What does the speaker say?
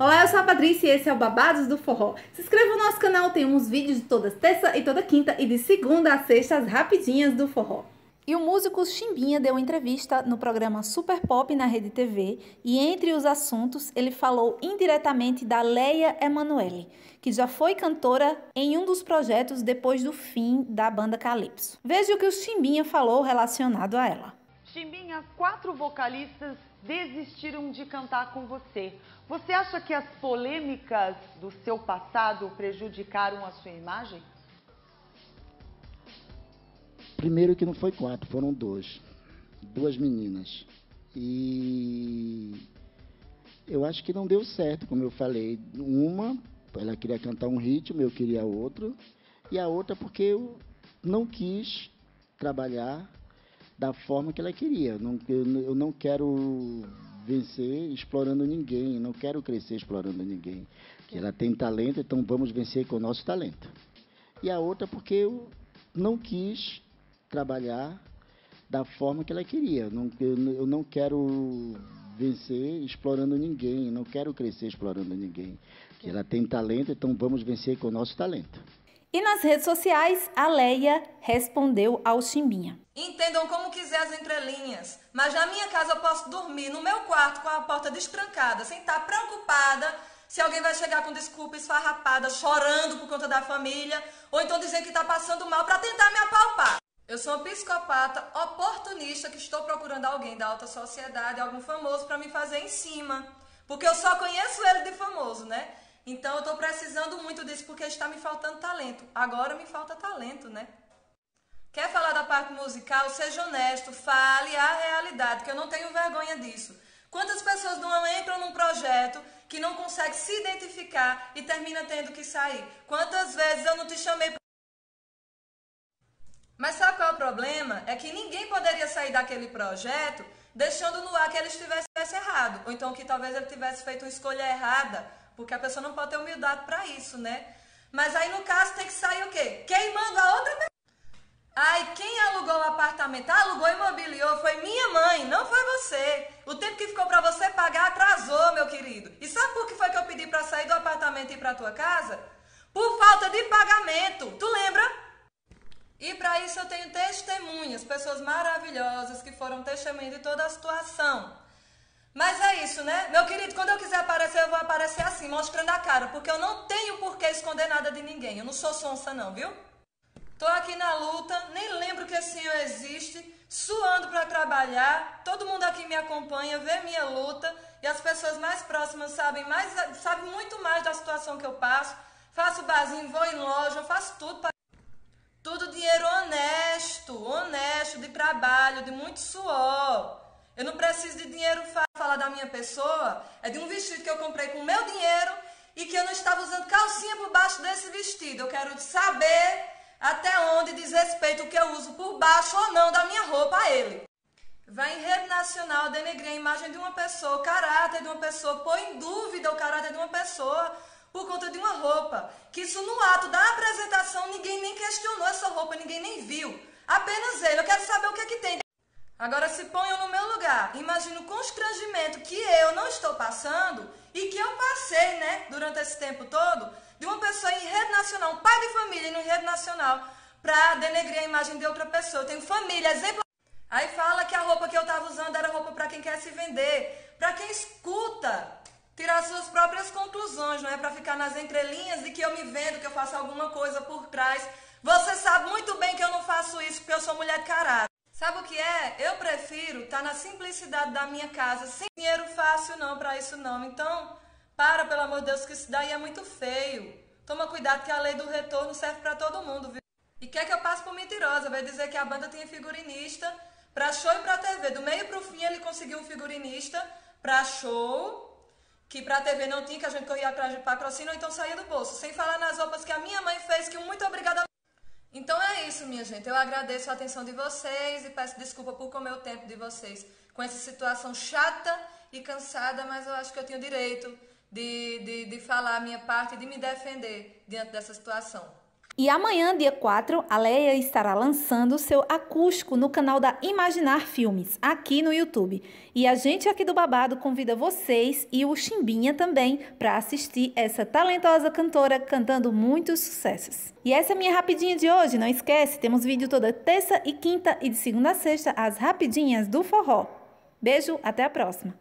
Olá, eu sou a Patrícia e esse é o Babados do Forró. Se inscreva no nosso canal, tem uns vídeos de toda terça e toda quinta e de segunda a sexta as rapidinhas do forró. E o músico Chimbinha deu uma entrevista no programa Super Pop na Rede TV e entre os assuntos ele falou indiretamente da Leia Emanuele, que já foi cantora em um dos projetos depois do fim da banda Calypso. Veja o que o Chimbinha falou relacionado a ela. Chimbinha, quatro vocalistas desistiram de cantar com você. Você acha que as polêmicas do seu passado prejudicaram a sua imagem? Primeiro que não foi quatro, foram dois. Duas meninas. E eu acho que não deu certo, como eu falei. Uma, ela queria cantar um ritmo, eu queria outro. E a outra porque eu não quis trabalhar da forma que ela queria. Não, eu, não quero vencer explorando ninguém, não quero crescer explorando ninguém. Ela tem talento, então vamos vencer com o nosso talento. E a outra porque eu não quis trabalhar da forma que ela queria. Não, eu, eu não quero vencer explorando ninguém, não quero crescer explorando ninguém. Ela tem talento, então vamos vencer com o nosso talento. E nas redes sociais, a Leia respondeu ao Chimbinha. Entendam como quiser as entrelinhas, mas na minha casa eu posso dormir no meu quarto com a porta destrancada, sem estar preocupada se alguém vai chegar com desculpa esfarrapada, chorando por conta da família, ou então dizer que está passando mal para tentar me apalpar. Eu sou uma psicopata oportunista que estou procurando alguém da alta sociedade, algum famoso para me fazer em cima, porque eu só conheço ele de famoso, né? Então eu estou precisando muito disso porque está me faltando talento. Agora me falta talento, né? Quer falar da parte musical? Seja honesto, fale a realidade, que eu não tenho vergonha disso. Quantas pessoas não entram num projeto que não consegue se identificar e termina tendo que sair? Quantas vezes eu não te chamei Mas sabe qual é o problema? É que ninguém poderia sair daquele projeto deixando no ar que ele estivesse errado, ou então que talvez ele tivesse feito uma escolha errada porque a pessoa não pode ter humildade para isso, né? Mas aí no caso tem que sair o quê? Queimando a outra pessoa. Ai, quem alugou o apartamento, alugou e imobiliou, foi minha mãe, não foi você. O tempo que ficou para você pagar atrasou, meu querido. E sabe por que foi que eu pedi para sair do apartamento e ir para tua casa? Por falta de pagamento. Tu lembra? E para isso eu tenho testemunhas, pessoas maravilhosas que foram testemunhas de toda a situação. Mas é isso, né? Meu querido, quando eu quiser aparecer, eu vou aparecer assim, mostrando a cara, porque eu não tenho por que esconder nada de ninguém. Eu não sou sonsa, não, viu? Tô aqui na luta, nem lembro que esse senhor existe, suando para trabalhar. Todo mundo aqui me acompanha, vê minha luta e as pessoas mais próximas sabem mais, sabem muito mais da situação que eu passo. Faço barzinho, vou em loja, faço tudo para tudo dinheiro honesto, honesto de trabalho, de muito suor. Eu não preciso de dinheiro falar da minha pessoa. É de um vestido que eu comprei com meu dinheiro e que eu não estava usando calcinha por baixo desse vestido. Eu quero saber até onde diz respeito o que eu uso por baixo ou não da minha roupa a ele. Vai em rede nacional denegrir a imagem de uma pessoa, o caráter de uma pessoa, pôr em dúvida o caráter de uma pessoa por conta de uma roupa. Que isso no ato da apresentação ninguém nem questionou essa roupa, ninguém nem viu. Apenas ele. Eu quero saber o que é que tem. Agora se ponham no meu lugar. Imagina o constrangimento que eu não estou passando e que eu passei, né, durante esse tempo todo, de uma pessoa em rede nacional, um pai de família em rede nacional, para denegrir a imagem de outra pessoa. Eu tenho família, exemplo. Aí fala que a roupa que eu estava usando era roupa para quem quer se vender, para quem escuta, tirar suas próprias conclusões, não é para ficar nas entrelinhas de que eu me vendo, que eu faço alguma coisa por trás. Você sabe muito bem que eu não faço isso porque eu sou mulher de caráter. Sabe o que é? Eu prefiro estar tá na simplicidade da minha casa, sem dinheiro fácil não para isso não. Então, para, pelo amor de Deus, que isso daí é muito feio. Toma cuidado que a lei do retorno serve para todo mundo, viu? E quer que eu passe por mentirosa, vai dizer que a banda tinha figurinista para show e para TV. Do meio para o fim ele conseguiu um figurinista para show, que para TV não tinha, que a gente corria atrás de patrocínio, então saía do bolso. Sem falar nas roupas que a minha mãe fez, que muito obrigada então é isso, minha gente. Eu agradeço a atenção de vocês e peço desculpa por comer o tempo de vocês com essa situação chata e cansada, mas eu acho que eu tenho direito de, de, de falar a minha parte e de me defender diante dessa situação. E amanhã, dia 4, a Leia estará lançando seu acústico no canal da Imaginar Filmes, aqui no YouTube. E a gente aqui do Babado convida vocês e o Chimbinha também para assistir essa talentosa cantora cantando muitos sucessos. E essa é a minha rapidinha de hoje. Não esquece, temos vídeo toda terça e quinta e de segunda a sexta, as rapidinhas do forró. Beijo, até a próxima!